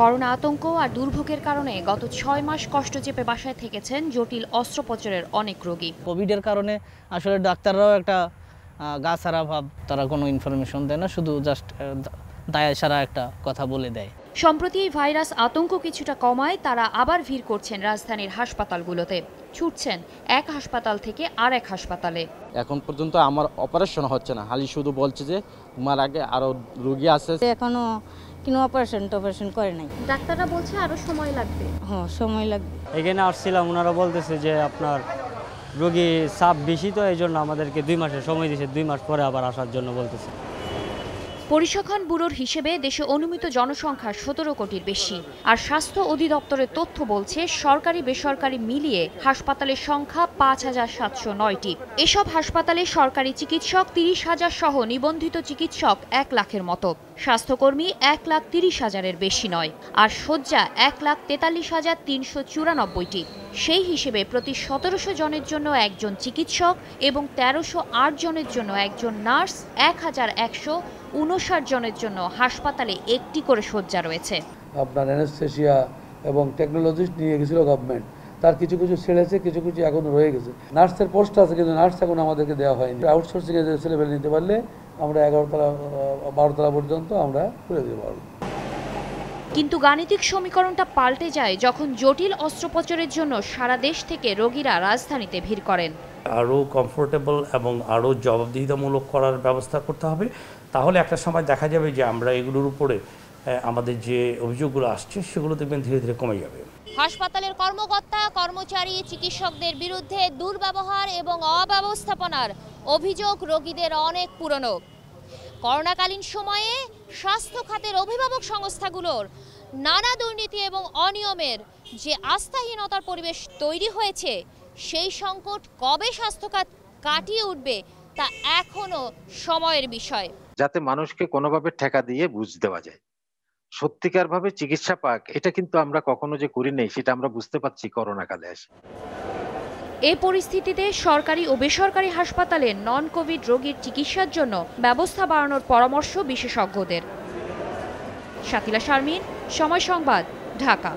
Corona আতঙ্ক আর দুর্ভোগের কারণে গত ছয় মাস কষ্ট চেপে বাসায় থেকেছেন জটিল অস্ত্রোপচারের অনেক রোগী। কোভিডের কারণে আসলে ডাক্তাররাও একটা গা ছাড়া ভাব তারা কোনো ইনফরমেশন দেয় না শুধু জাস্ট দায়া সারা একটা কথা বলে দেয়। সম্প্রতি এই ভাইরাস আতঙ্ক কিছুটা কমায় তারা আবার ভিড় করছেন রাজধানীর হাসপাতালগুলোতে। ছুটছেন এক হাসপাতাল থেকে আর এক হাসপাতালে। এখন পর্যন্ত আমার অপারেশন হচ্ছে না। হালি শুধু বলছে যে তোমার আগে আরও রুগী আছে। এখনও কোনো অপারেশন টপারেশন করে নাই। ডাক্তাররা বলছে আরও সময় লাগবে। হ্যাঁ সময় লাগবে। এখানে আসছিলাম ওনারা বলতেছে যে আপনার রোগী চাপ বেশি তো এই জন্য আমাদেরকে দুই মাসের সময় দিয়েছে দুই মাস পরে আবার আসার জন্য বলতেছে। পরিসংখ্যান ব্যুরোর হিসেবে দেশে অনুমিত জনসংখ্যা সতেরো কোটির বেশি। আর স্বাস্থ্য অধিদপ্তরের তথ্য বলছে, সরকারি বেসরকারি মিলিয়ে হাসপাতালের সংখ্যা পাঁচ হাজার সাতশো নয়টি। এসব হাসপাতালে সরকারি চিকিৎসক তিরিশ হাজার সহ নিবন্ধিত চিকিৎসক এক লাখের মতো। স্বাস্থ্যকর্মী এক লাখ তিরিশ হাজারের বেশি নয়। আর শয্যা এক লাখ তেতাল্লিশ হাজার তিনশো চুরানব্বইটি। সেই হিসেবে প্রতি সতেরোশো জনের জন্য একজন চিকিৎসক এবং তেরোশো আট জনের জন্য একজন নার্স এক হাজার একশো উনষাট জনের জন্য হাসপাতালে একটি করে শয্যা রয়েছে। আপনার অ্যানেস্থেশিয়া এবং টেকনোলজিস্ট নিয়ে গেছিল গভর্নমেন্ট তার কিছু কিছু ছেড়েছে কিছু কিছু এখনও রয়ে গেছে। নার্সের পোস্ট আছে কিন্তু নার্স এখন আমাদেরকে দেওয়া হয়নি। আউটসোর্সিংয়ে যে ছেলেবেলে নিতে পারলে আমরা এগারোতলা বারোতলা পর্যন্ত আমরা করে দিতে পারব। কিন্তু গাণিতিক সমীকরণটা পাল্টে যায় যখন জটিল অস্ত্রোপচারের জন্য সারা দেশ থেকে রোগীরা রাজধানীতে ভিড় করেন। আরও কমফোর্টেবল এবং আরও জবাবদিহিতামূলক করার ব্যবস্থা করতে হবে। তাহলে একটা সময় দেখা যাবে যে আমরা এগুলোর উপরে আমাদের যে অভিযোগগুলো আসছে সেগুলো দেখবেন ধীরে ধীরে কমে যাবে। হাসপাতালের কর্মকর্তা, কর্মচারী, চিকিৎসকদের বিরুদ্ধে দুর্ব্যবহার এবং অব্যবস্থাপনার অভিযোগ রোগীদের অনেক পুরনো। করোনাকালীন সময়ে স্বাস্থ্য খাতের অভিভাবক সংস্থাগুলোর নানা দুর্নীতি এবং অনিয়মের যে আস্থাহীনতার পরিবেশ তৈরি হয়েছে, সেই সংকট কবে স্বাস্থ্যখাত কাটিয়ে উঠবে তা এখনও সময়ের বিষয়। যাতে মানুষকে কোনোভাবে ঠেকা দিয়ে বুঝ দেওয়া যায়। সত্যিকার ভাবে চিকিৎসা পাক এটা কিন্তু আমরা কখনো যে করি নেই সেটা আমরা বুঝতে পারছি করোনা কালে এসে। এ পরিস্থিতিতে সরকারি ও বেসরকারি হাসপাতালে নন কোভিড রোগীর চিকিৎসার জন্য ব্যবস্থা বাড়ানোর পরামর্শ বিশেষজ্ঞদের। শাতিলা শারমিন সময় সংবাদ ঢাকা।